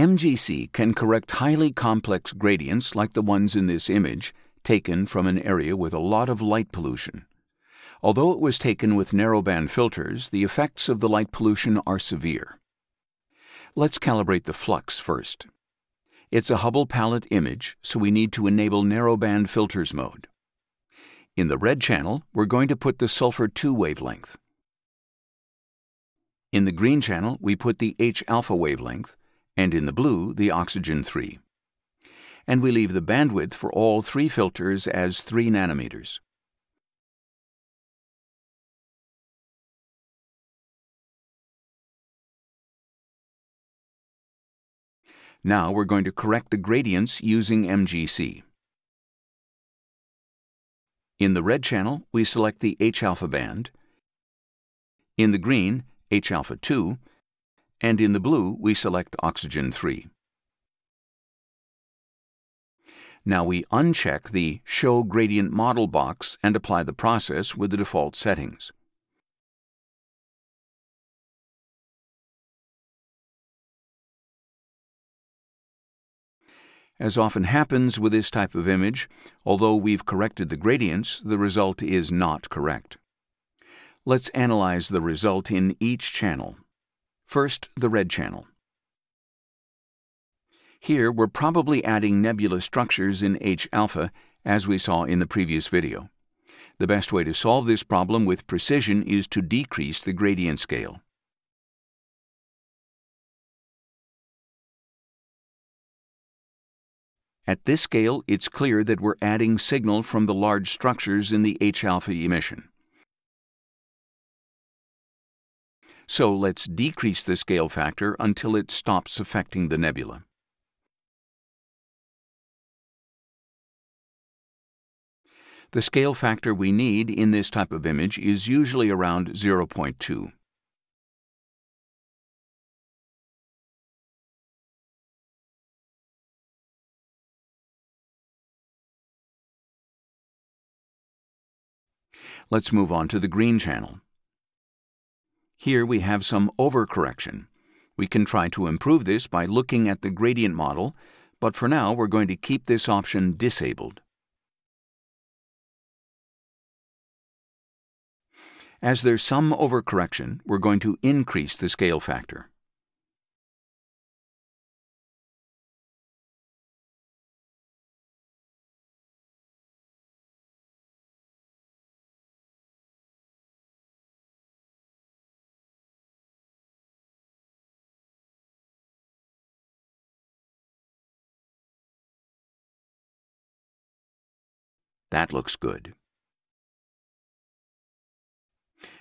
MGC can correct highly complex gradients like the ones in this image, taken from an area with a lot of light pollution. Although it was taken with narrowband filters, the effects of the light pollution are severe. Let's calibrate the flux first. It's a Hubble palette image, so we need to enable narrowband filters mode. In the red channel, we're going to put the sulfur 2 wavelength. In the green channel, we put the H alpha wavelength, and in the blue, the oxygen 3. And we leave the bandwidth for all three filters as 3 nanometers. Now we're going to correct the gradients using MGC. In the red channel, we select the H-alpha band. In the green, H-alpha 2, and in the blue, we select oxygen 3. Now we uncheck the Show Gradient Model box and apply the process with the default settings. As often happens with this type of image, although we've corrected the gradients, the result is not correct. Let's analyze the result in each channel. First, the red channel. Here we're probably adding nebula structures in H-alpha, as we saw in the previous video. The best way to solve this problem with precision is to decrease the gradient scale. At this scale, it's clear that we're adding signal from the large structures in the H-alpha emission. So let's decrease the scale factor until it stops affecting the nebula. The scale factor we need in this type of image is usually around 0.2. Let's move on to the green channel. Here we have some overcorrection. We can try to improve this by looking at the gradient model, but for now we're going to keep this option disabled. As there's some overcorrection, we're going to increase the scale factor. That looks good.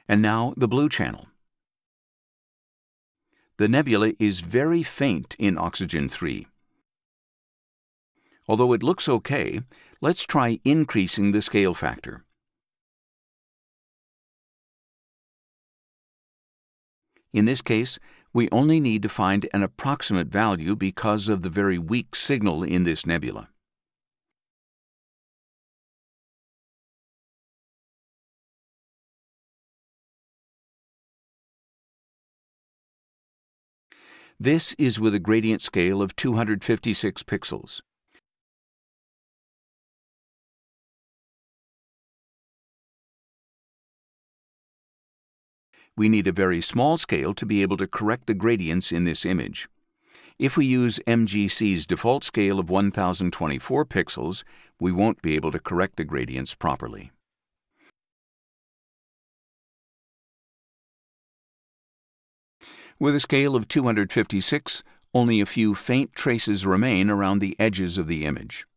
And now the blue channel. The nebula is very faint in oxygen 3. Although it looks okay, let's try increasing the scale factor. In this case, we only need to find an approximate value because of the very weak signal in this nebula. This is with a gradient scale of 256 pixels. We need a very small scale to be able to correct the gradients in this image. If we use MGC's default scale of 1024 pixels, we won't be able to correct the gradients properly. With a scale of 256, only a few faint traces remain around the edges of the image.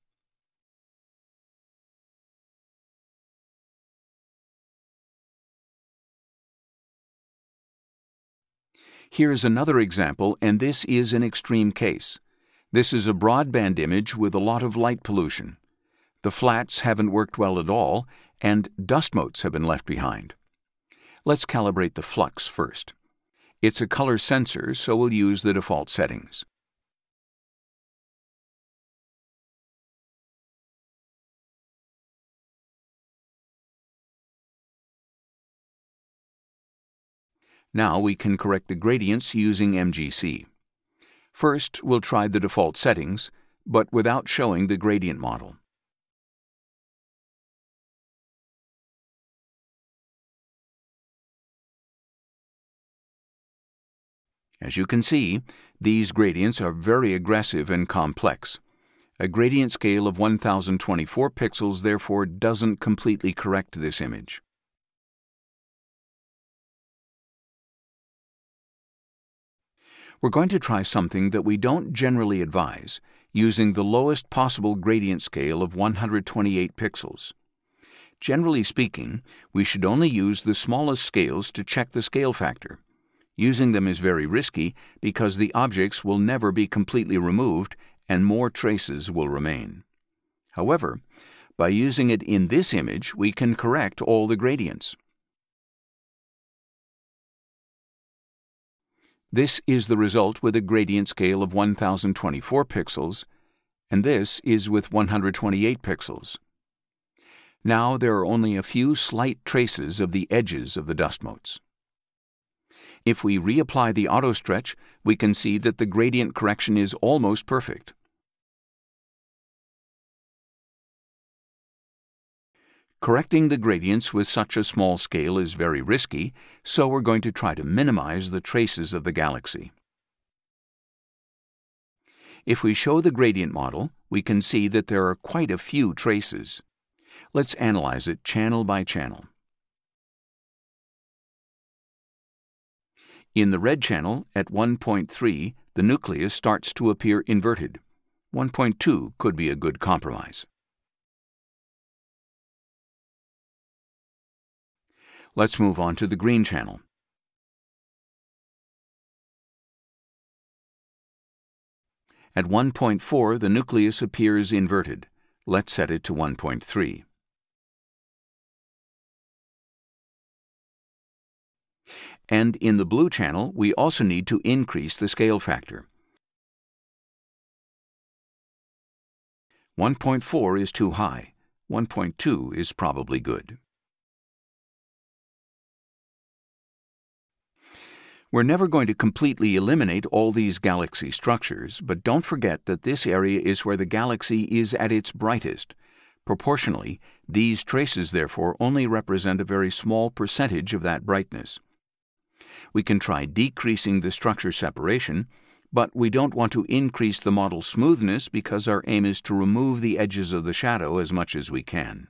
Here's another example, and this is an extreme case. This is a broadband image with a lot of light pollution. The flats haven't worked well at all, and dust motes have been left behind. Let's calibrate the flux first. It's a color sensor, so we'll use the default settings. Now we can correct the gradients using MGC. First, we'll try the default settings, but without showing the gradient model. As you can see, these gradients are very aggressive and complex. A gradient scale of 1024 pixels therefore doesn't completely correct this image. We're going to try something that we don't generally advise, using the lowest possible gradient scale of 128 pixels. Generally speaking, we should only use the smallest scales to check the scale factor. Using them is very risky because the objects will never be completely removed and more traces will remain. However, by using it in this image, we can correct all the gradients. This is the result with a gradient scale of 1024 pixels, and this is with 128 pixels. Now there are only a few slight traces of the edges of the dust motes. If we reapply the auto stretch, we can see that the gradient correction is almost perfect. Correcting the gradients with such a small scale is very risky, so we're going to try to minimize the traces of the galaxy. If we show the gradient model, we can see that there are quite a few traces. Let's analyze it channel by channel. In the red channel, at 1.3, the nucleus starts to appear inverted. 1.2 could be a good compromise. Let's move on to the green channel. At 1.4, the nucleus appears inverted. Let's set it to 1.3. And in the blue channel, we also need to increase the scale factor. 1.4 is too high. 1.2 is probably good. We're never going to completely eliminate all these galaxy structures, but don't forget that this area is where the galaxy is at its brightest. Proportionally, these traces therefore only represent a very small percentage of that brightness. We can try decreasing the structure separation, but we don't want to increase the model smoothness because our aim is to remove the edges of the shadow as much as we can.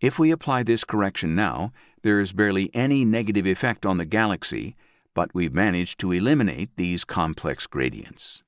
If we apply this correction now, there is barely any negative effect on the galaxy, but we've managed to eliminate these complex gradients.